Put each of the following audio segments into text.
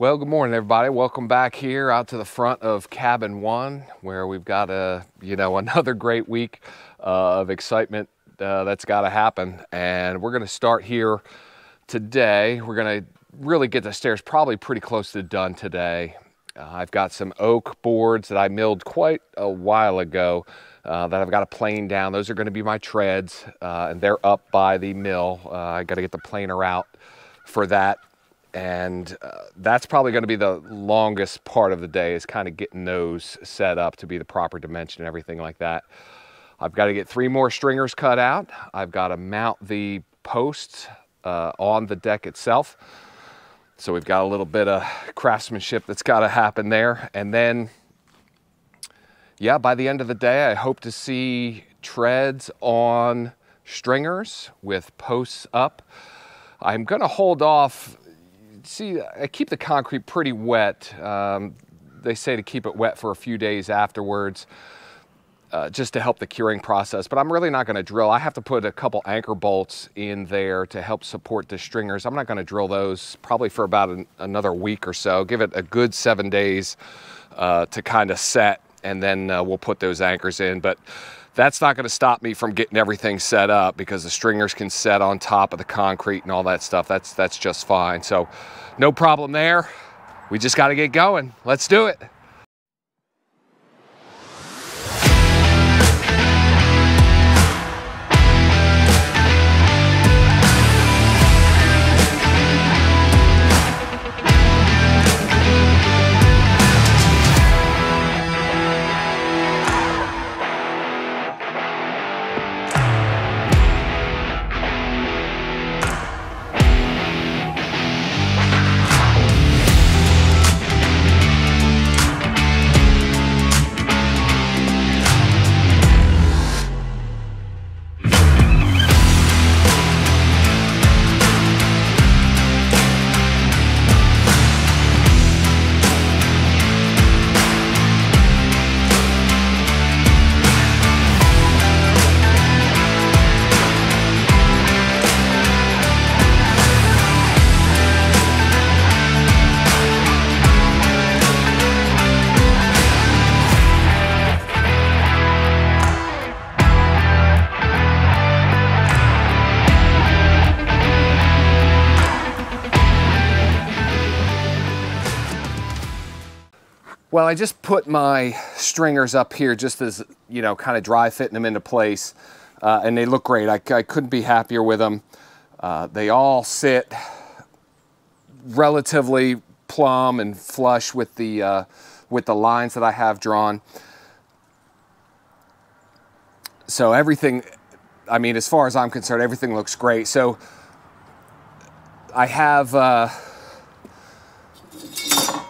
Well, good morning, everybody. Welcome back here out to the front of cabin one, where we've got a, you know, another great week uh, of excitement uh, that's got to happen. And we're going to start here today. We're going to really get the stairs probably pretty close to done today. Uh, I've got some oak boards that I milled quite a while ago uh, that I've got to plane down. Those are going to be my treads, uh, and they're up by the mill. Uh, I got to get the planer out for that and uh, that's probably going to be the longest part of the day is kind of getting those set up to be the proper dimension and everything like that. I've got to get three more stringers cut out. I've got to mount the posts uh, on the deck itself. So we've got a little bit of craftsmanship that's got to happen there. And then, yeah, by the end of the day, I hope to see treads on stringers with posts up. I'm going to hold off see, I keep the concrete pretty wet. Um, they say to keep it wet for a few days afterwards. Uh, just to help the curing process, but I'm really not going to drill. I have to put a couple anchor bolts in there to help support the stringers. I'm not going to drill those probably for about an, another week or so. Give it a good seven days uh, to kind of set, and then uh, we'll put those anchors in. But that's not going to stop me from getting everything set up because the stringers can set on top of the concrete and all that stuff. That's, that's just fine. So no problem there. We just got to get going. Let's do it. Well, I just put my stringers up here just as, you know, kind of dry fitting them into place. Uh, and they look great. I, I, couldn't be happier with them. Uh, they all sit relatively plumb and flush with the, uh, with the lines that I have drawn. So everything, I mean, as far as I'm concerned, everything looks great. So I have, uh,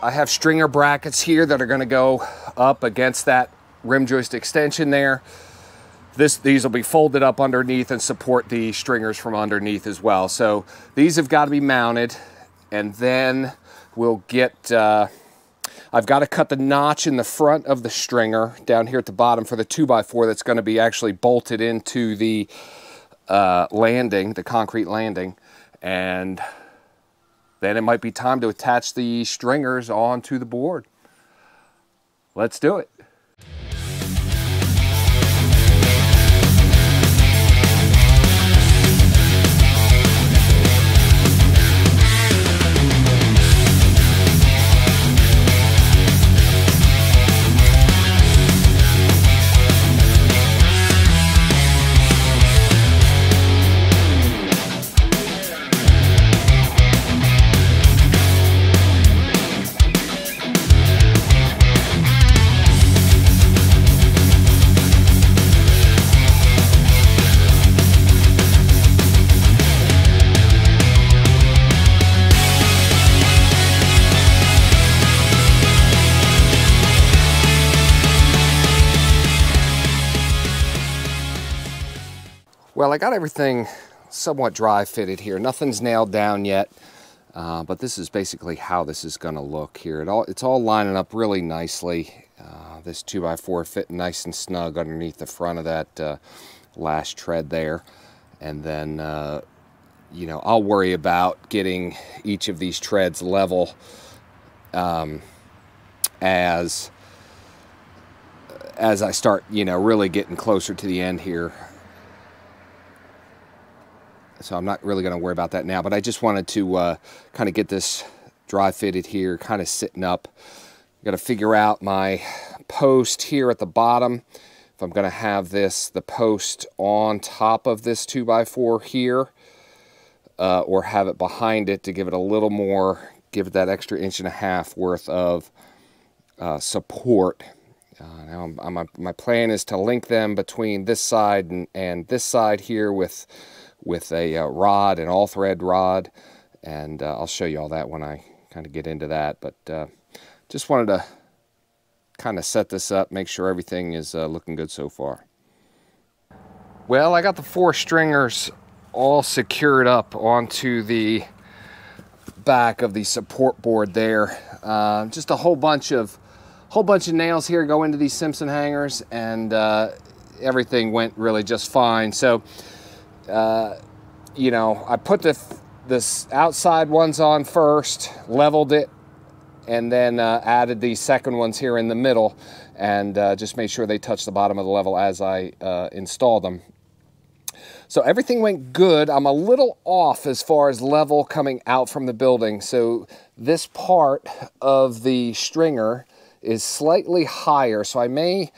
I have stringer brackets here that are going to go up against that rim joist extension there. This, these will be folded up underneath and support the stringers from underneath as well. So these have got to be mounted and then we'll get, uh, I've got to cut the notch in the front of the stringer down here at the bottom for the 2x4 that's going to be actually bolted into the uh, landing, the concrete landing. And then it might be time to attach the stringers onto the board. Let's do it. Well, I got everything somewhat dry fitted here. Nothing's nailed down yet, uh, but this is basically how this is going to look here. It all, it's all lining up really nicely. Uh, this 2x4 fitting nice and snug underneath the front of that uh, last tread there. And then, uh, you know, I'll worry about getting each of these treads level um, as as I start, you know, really getting closer to the end here. So I'm not really going to worry about that now, but I just wanted to uh, kind of get this dry fitted here, kind of sitting up. Got to figure out my post here at the bottom. If I'm going to have this, the post on top of this 2x4 here, uh, or have it behind it to give it a little more, give it that extra inch and a half worth of uh, support. Uh, now I'm, I'm, my plan is to link them between this side and, and this side here with with a uh, rod, an all thread rod, and uh, I'll show you all that when I kind of get into that. But uh, just wanted to kind of set this up, make sure everything is uh, looking good so far. Well, I got the four stringers all secured up onto the back of the support board there. Uh, just a whole bunch of whole bunch of nails here go into these Simpson hangers and uh, everything went really just fine. So, uh, you know, I put the this outside ones on first, leveled it, and then uh, added the second ones here in the middle and uh, just made sure they touched the bottom of the level as I uh, installed them. So everything went good. I'm a little off as far as level coming out from the building. So this part of the stringer is slightly higher. So I may,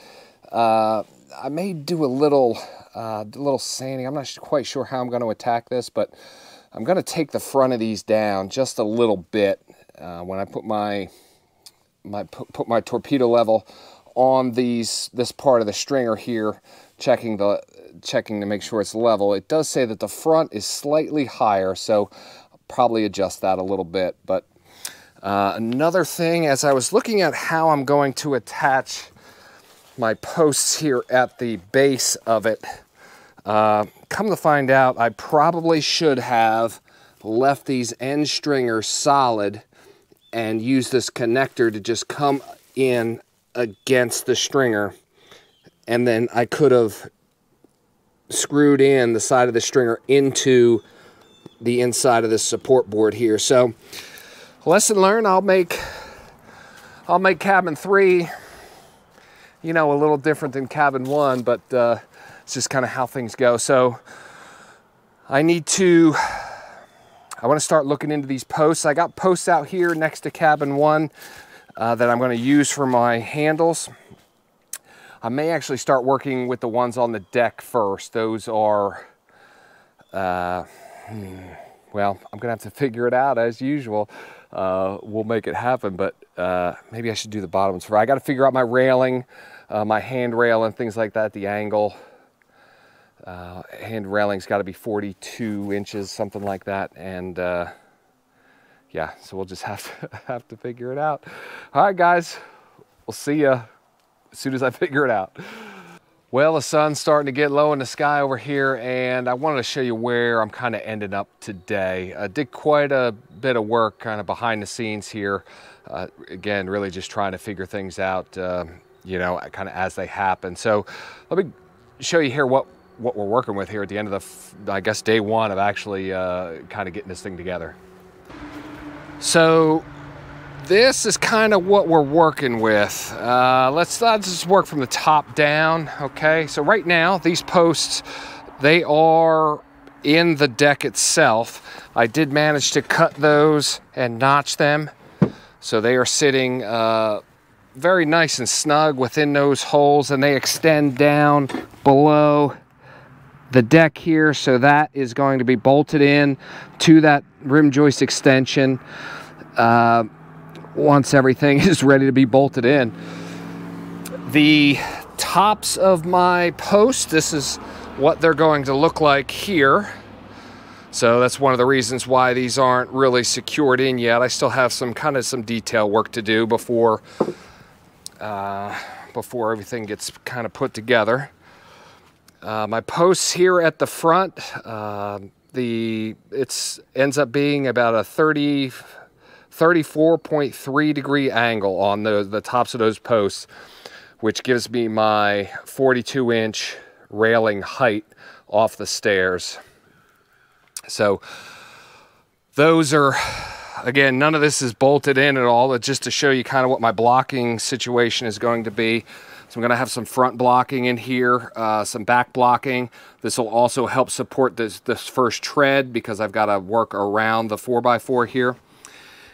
uh, I may do a little, uh, a little sanding. I'm not quite sure how I'm going to attack this, but I'm going to take the front of these down just a little bit uh, when I put my my put my torpedo level on these this part of the stringer here, checking the checking to make sure it's level. It does say that the front is slightly higher, so I'll probably adjust that a little bit. But uh, another thing, as I was looking at how I'm going to attach my posts here at the base of it, uh, come to find out, I probably should have left these end stringers solid and use this connector to just come in against the stringer. And then I could have screwed in the side of the stringer into the inside of this support board here. So lesson learned, I'll make I'll make cabin three, you know, a little different than cabin one, but uh, it's just kind of how things go. So I need to I want to start looking into these posts. I got posts out here next to cabin one uh, that I'm going to use for my handles. I may actually start working with the ones on the deck first. Those are, uh, hmm, well, I'm going to have to figure it out as usual. Uh, we'll make it happen, but uh, maybe I should do the bottoms first. I got to figure out my railing, uh, my handrail and things like that, the angle. Uh, hand railing's got to be 42 inches, something like that. And uh, yeah, so we'll just have to have to figure it out. All right, guys, we'll see you as soon as I figure it out. Well, the sun's starting to get low in the sky over here, and I wanted to show you where I'm kind of ending up today. I did quite a bit of work kind of behind the scenes here. Uh, again, really just trying to figure things out, uh, you know, kind of as they happen. So let me show you here what what we're working with here at the end of the, I guess, day one of actually uh, kind of getting this thing together. So this is kind of what we're working with. Uh, let's, let's just work from the top down, okay? So right now, these posts, they are in the deck itself. I did manage to cut those and notch them. So they are sitting uh, very nice and snug within those holes and they extend down below the deck here. So that is going to be bolted in to that rim joist extension uh, once everything is ready to be bolted in. The tops of my post, this is what they're going to look like here. So that's one of the reasons why these aren't really secured in yet. I still have some kind of some detail work to do before uh, before everything gets kind of put together. Uh, my posts here at the front, uh, the it's ends up being about a 30, 34.3 degree angle on the, the tops of those posts, which gives me my 42 inch railing height off the stairs. So those are again, none of this is bolted in at all, but just to show you kind of what my blocking situation is going to be. So I'm gonna have some front blocking in here, uh, some back blocking. This will also help support this, this first tread because I've gotta work around the 4x4 here.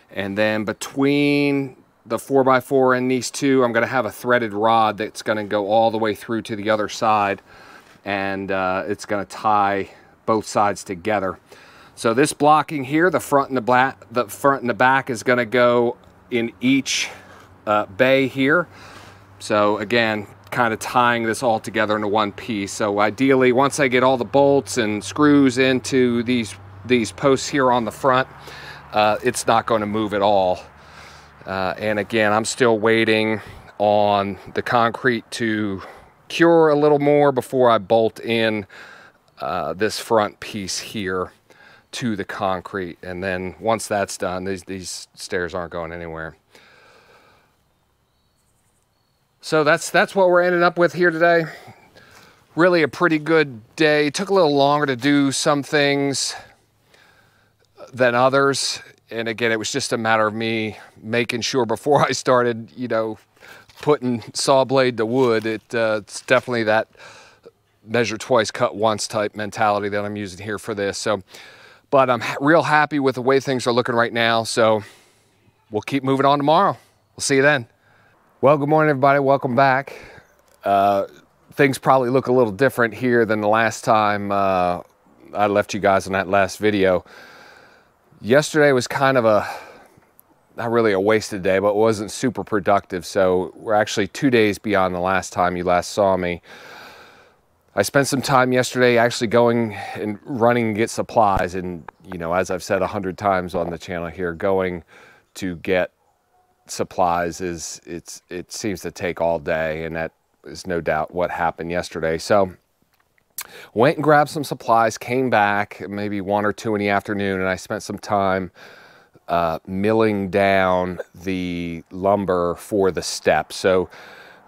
And then between the 4x4 and these two, I'm gonna have a threaded rod that's gonna go all the way through to the other side. And uh, it's gonna tie both sides together. So this blocking here, the front and the, black, the front and the back is gonna go in each uh, bay here. So again, kind of tying this all together into one piece. So ideally, once I get all the bolts and screws into these, these posts here on the front, uh, it's not going to move at all. Uh, and again, I'm still waiting on the concrete to cure a little more before I bolt in uh, this front piece here to the concrete. And then once that's done, these, these stairs aren't going anywhere. So that's that's what we're ending up with here today. Really a pretty good day. Took a little longer to do some things than others. And again, it was just a matter of me making sure before I started, you know, putting saw blade to wood. It, uh, it's definitely that measure twice, cut once type mentality that I'm using here for this. So, but I'm real happy with the way things are looking right now. So we'll keep moving on tomorrow. We'll see you then. Well, good morning, everybody. Welcome back. Uh, things probably look a little different here than the last time uh, I left you guys in that last video. Yesterday was kind of a, not really a wasted day, but wasn't super productive. So we're actually two days beyond the last time you last saw me. I spent some time yesterday actually going and running to get supplies. And, you know, as I've said a hundred times on the channel here, going to get supplies is it's it seems to take all day and that is no doubt what happened yesterday so went and grabbed some supplies came back maybe one or two in the afternoon and i spent some time uh, milling down the lumber for the steps so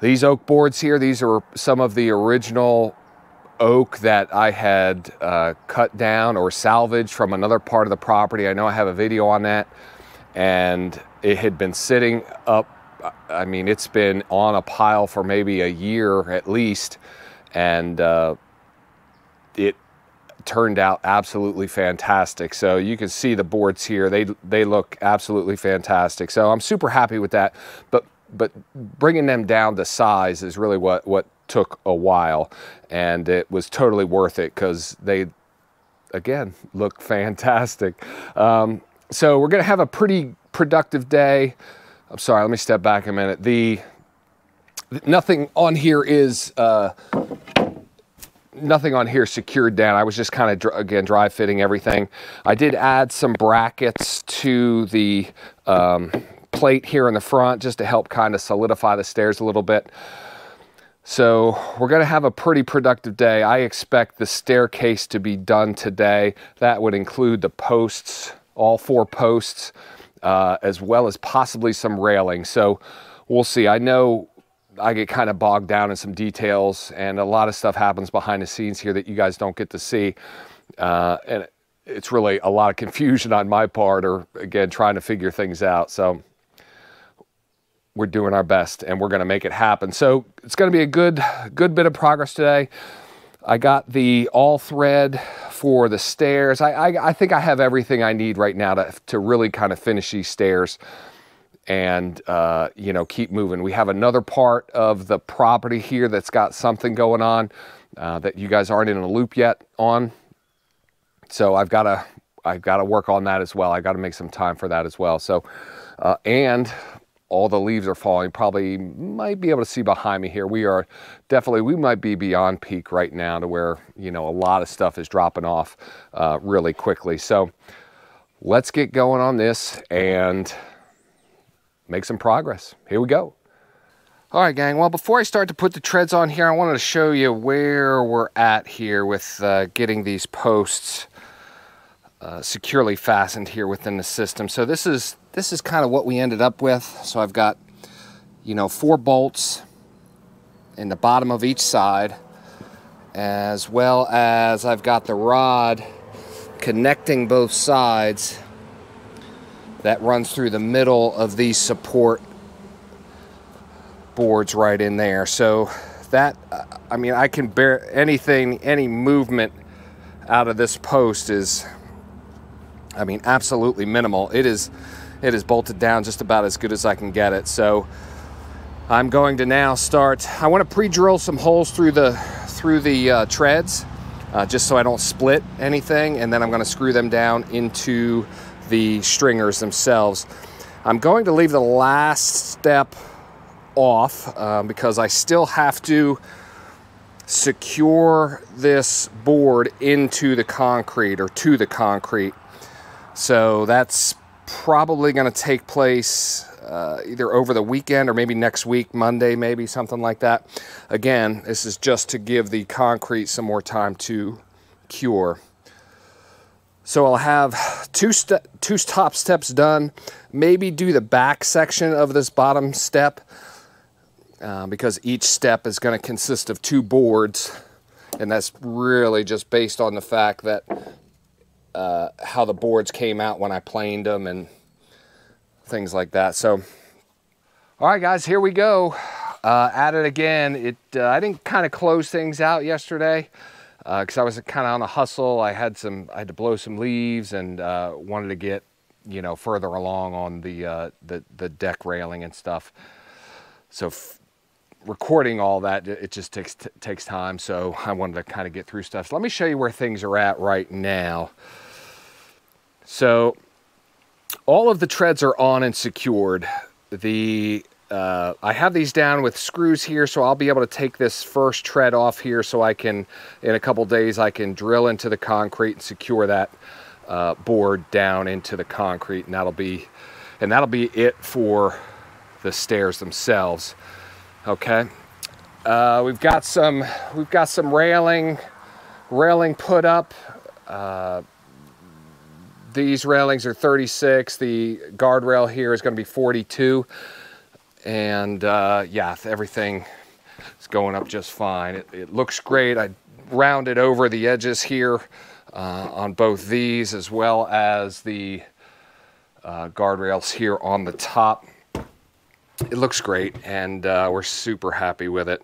these oak boards here these are some of the original oak that I had uh, cut down or salvaged from another part of the property. I know I have a video on that and it had been sitting up. I mean, it's been on a pile for maybe a year at least, and uh, it turned out absolutely fantastic. So you can see the boards here; they they look absolutely fantastic. So I'm super happy with that. But but bringing them down to size is really what what took a while, and it was totally worth it because they again look fantastic. Um, so we're going to have a pretty productive day. I'm sorry, let me step back a minute. The nothing on here is uh, nothing on here secured down. I was just kind of again dry fitting everything. I did add some brackets to the um, plate here in the front just to help kind of solidify the stairs a little bit. So we're going to have a pretty productive day. I expect the staircase to be done today. That would include the posts all four posts, uh, as well as possibly some railing. So we'll see. I know I get kind of bogged down in some details and a lot of stuff happens behind the scenes here that you guys don't get to see. Uh, and it's really a lot of confusion on my part or again, trying to figure things out. So we're doing our best and we're going to make it happen. So it's going to be a good, good bit of progress today. I got the all thread for the stairs. I, I, I, think I have everything I need right now to, to really kind of finish these stairs and, uh, you know, keep moving. We have another part of the property here that's got something going on uh, that you guys aren't in a loop yet on. So I've got to, I've got to work on that as well. I've got to make some time for that as well. So, uh, and all the leaves are falling. Probably might be able to see behind me here. We are definitely, we might be beyond peak right now to where, you know, a lot of stuff is dropping off uh, really quickly. So let's get going on this and make some progress. Here we go. All right, gang. Well, before I start to put the treads on here, I wanted to show you where we're at here with uh, getting these posts uh, securely fastened here within the system. So this is this is kind of what we ended up with. So I've got, you know, four bolts in the bottom of each side, as well as I've got the rod connecting both sides that runs through the middle of these support boards right in there. So that, I mean, I can bear anything, any movement out of this post is, I mean, absolutely minimal. It is, it is bolted down just about as good as I can get it. So I'm going to now start, I want to pre-drill some holes through the, through the uh, treads, uh, just so I don't split anything. And then I'm going to screw them down into the stringers themselves. I'm going to leave the last step off um, because I still have to secure this board into the concrete or to the concrete. So that's probably going to take place uh, either over the weekend or maybe next week, Monday, maybe something like that. Again, this is just to give the concrete some more time to cure. So I'll have two, two top steps done, maybe do the back section of this bottom step uh, because each step is going to consist of two boards and that's really just based on the fact that uh, how the boards came out when I planed them and things like that. So, all right, guys, here we go. Uh, at it again. It uh, I didn't kind of close things out yesterday because uh, I was kind of on a hustle. I had some, I had to blow some leaves and uh, wanted to get, you know, further along on the uh, the the deck railing and stuff. So recording all that, it just takes takes time. So I wanted to kind of get through stuff. So let me show you where things are at right now. So all of the treads are on and secured. The uh, I have these down with screws here, so I'll be able to take this first tread off here so I can, in a couple days, I can drill into the concrete and secure that uh, board down into the concrete, and that'll be, and that'll be it for the stairs themselves. Okay, uh, we've got some, we've got some railing, railing put up. Uh, these railings are 36. The guardrail here is going to be 42. And uh, yeah, everything is going up just fine. It, it, looks great. I rounded over the edges here uh, on both these as well as the uh, guardrails here on the top. It looks great and uh, we're super happy with it.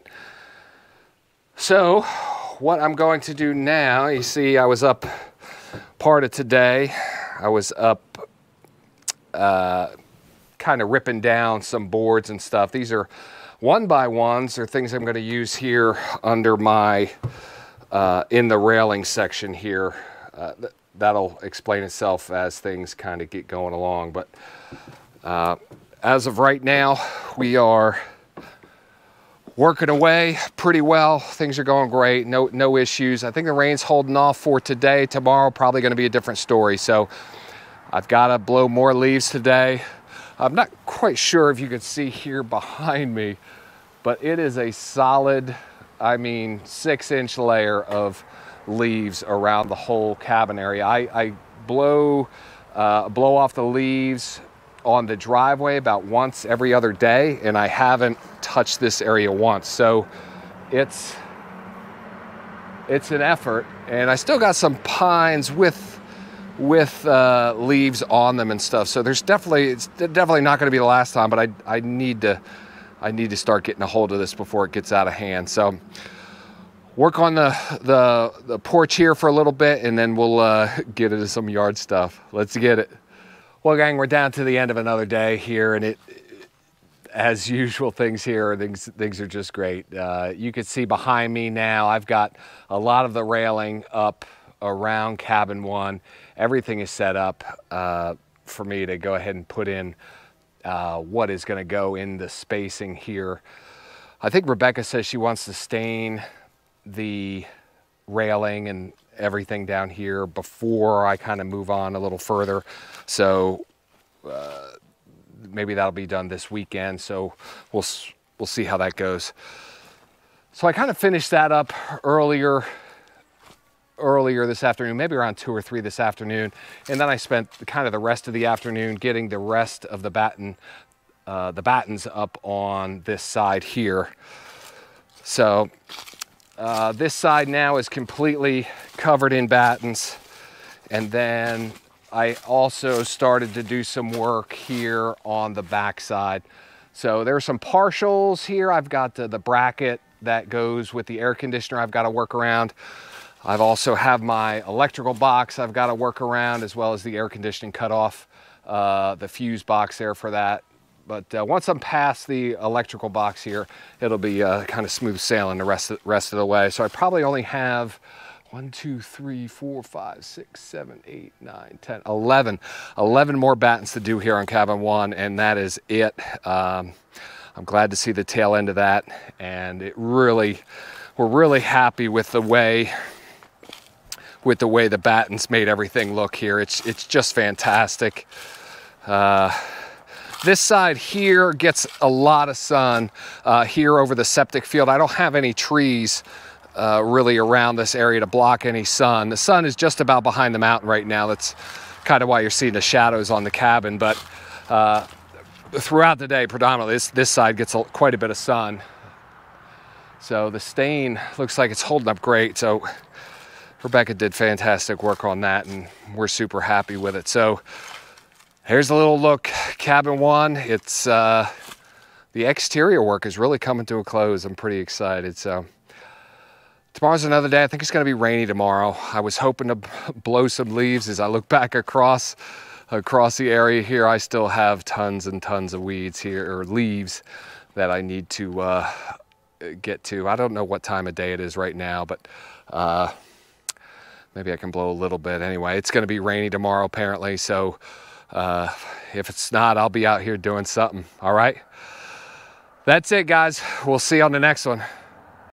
So what I'm going to do now, you see I was up part of today I was up uh, kind of ripping down some boards and stuff. These are one by ones. They're things I'm going to use here under my, uh, in the railing section here. Uh, th that'll explain itself as things kind of get going along. But uh, as of right now, we are working away pretty well. Things are going great. No, no issues. I think the rain's holding off for today. Tomorrow, probably going to be a different story. So I've got to blow more leaves today. I'm not quite sure if you can see here behind me, but it is a solid, I mean, six inch layer of leaves around the whole cabin area. I, I blow, uh, blow off the leaves on the driveway about once every other day and I haven't touched this area once. So it's, it's an effort and I still got some pines with, with uh, leaves on them and stuff. So there's definitely, it's definitely not gonna be the last time, but I, I need to, I need to start getting a hold of this before it gets out of hand. So work on the, the, the porch here for a little bit and then we'll uh, get into some yard stuff. Let's get it. Well, gang, we're down to the end of another day here, and it, as usual, things here, things things are just great. Uh, you can see behind me now, I've got a lot of the railing up around cabin one. Everything is set up uh, for me to go ahead and put in uh, what is going to go in the spacing here. I think Rebecca says she wants to stain the railing and everything down here before I kind of move on a little further. So uh, maybe that'll be done this weekend. So we'll, we'll see how that goes. So I kind of finished that up earlier earlier this afternoon, maybe around two or three this afternoon. And then I spent kind of the rest of the afternoon getting the rest of the batten, uh, the battens up on this side here. So uh, this side now is completely covered in battens. And then I also started to do some work here on the backside. So there's some partials here. I've got the, the bracket that goes with the air conditioner I've got to work around. I've also have my electrical box I've got to work around as well as the air conditioning cutoff, uh, the fuse box there for that. But uh, once I'm past the electrical box here, it'll be uh, kind of smooth sailing the rest of, rest of the way. So I probably only have one, two, three, four, five, six, seven, eight, nine, 10, 11. 11 more battens to do here on cabin one, and that is it. Um, I'm glad to see the tail end of that, and it really, we're really happy with the way with the way the battens made everything look here. It's, it's just fantastic. Uh, this side here gets a lot of sun uh, here over the septic field. I don't have any trees uh, really around this area to block any sun. The sun is just about behind the mountain right now. That's kind of why you're seeing the shadows on the cabin. But uh, throughout the day, predominantly, this, this side gets a, quite a bit of sun. So the stain looks like it's holding up great. So Rebecca did fantastic work on that and we're super happy with it. So here's a little look, cabin one. It's, uh, the exterior work is really coming to a close. I'm pretty excited. So tomorrow's another day. I think it's gonna be rainy tomorrow. I was hoping to blow some leaves as I look back across across the area here. I still have tons and tons of weeds here or leaves that I need to uh, get to. I don't know what time of day it is right now, but uh, maybe I can blow a little bit anyway. It's going to be rainy tomorrow apparently, so uh, if it's not, I'll be out here doing something. All right. That's it, guys. We'll see you on the next one.